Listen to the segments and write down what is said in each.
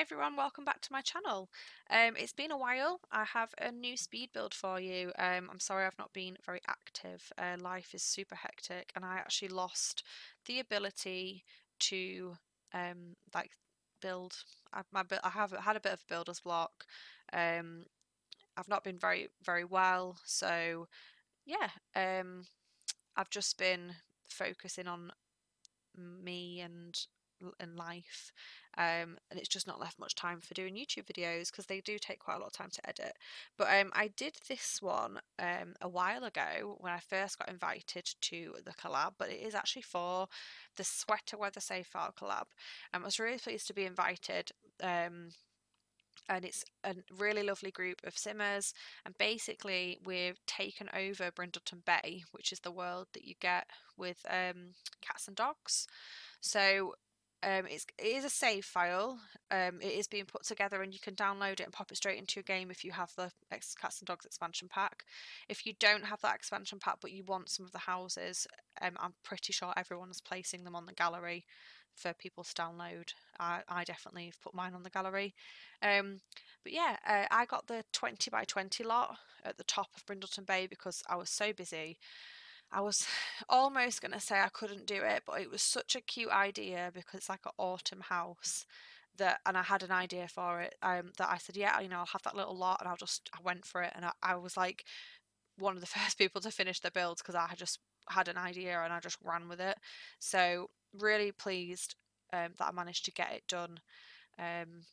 Hey everyone, welcome back to my channel. Um, it's been a while. I have a new speed build for you. Um, I'm sorry I've not been very active. Uh, life is super hectic and I actually lost the ability to um, like build. I, my, I have had a bit of a builder's block. Um, I've not been very very well, so yeah. Um, I've just been focusing on me and in life um, and it's just not left much time for doing YouTube videos because they do take quite a lot of time to edit. But um, I did this one um, a while ago when I first got invited to the collab but it is actually for the Sweater Weather Save File collab and I was really pleased to be invited um, and it's a really lovely group of simmers and basically we've taken over Brindleton Bay which is the world that you get with um, cats and dogs. So um, it's, it is a save file. Um, it is being put together and you can download it and pop it straight into your game if you have the Cats and Dogs expansion pack. If you don't have that expansion pack but you want some of the houses, um, I'm pretty sure everyone's placing them on the gallery for people to download. I, I definitely have put mine on the gallery. Um, but yeah, uh, I got the 20 by 20 lot at the top of Brindleton Bay because I was so busy. I was almost going to say I couldn't do it, but it was such a cute idea because it's like an autumn house that, and I had an idea for it. Um, that I said, yeah, you know, I'll have that little lot, and I'll just I went for it, and I, I was like one of the first people to finish the builds because I had just had an idea and I just ran with it. So really pleased um, that I managed to get it done. Um,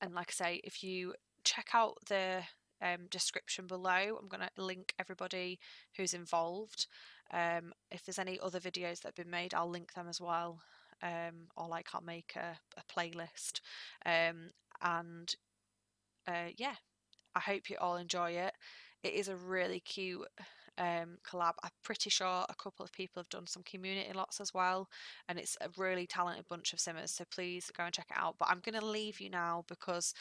and like I say, if you check out the um, description below. I'm going to link everybody who's involved. Um, if there's any other videos that have been made, I'll link them as well. Um, or like I'll make a, a playlist. Um, and uh, yeah, I hope you all enjoy it. It is a really cute um, collab. I'm pretty sure a couple of people have done some community lots as well, and it's a really talented bunch of simmers. So please go and check it out. But I'm going to leave you now because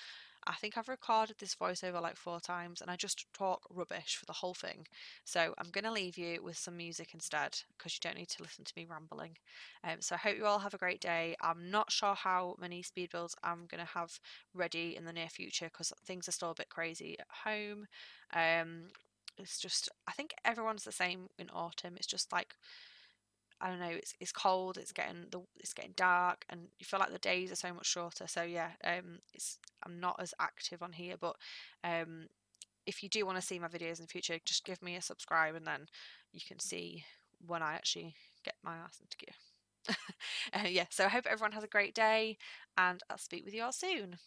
I think I've recorded this voiceover like four times and I just talk rubbish for the whole thing. So I'm going to leave you with some music instead because you don't need to listen to me rambling. Um, so I hope you all have a great day. I'm not sure how many speed builds I'm going to have ready in the near future because things are still a bit crazy at home. Um, it's just, I think everyone's the same in autumn. It's just like I don't know, it's it's cold, it's getting the it's getting dark, and you feel like the days are so much shorter. So yeah, um, it's I'm not as active on here, but um, if you do want to see my videos in the future, just give me a subscribe, and then you can see when I actually get my ass into gear. uh, yeah, so I hope everyone has a great day, and I'll speak with you all soon.